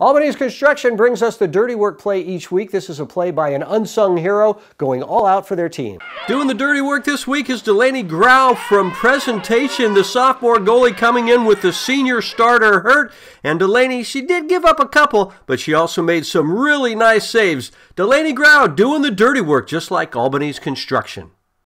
Albanese Construction brings us the Dirty Work play each week. This is a play by an unsung hero going all out for their team. Doing the dirty work this week is Delaney Grau from Presentation, the sophomore goalie coming in with the senior starter hurt. And Delaney, she did give up a couple, but she also made some really nice saves. Delaney Grau doing the dirty work just like Albanese Construction.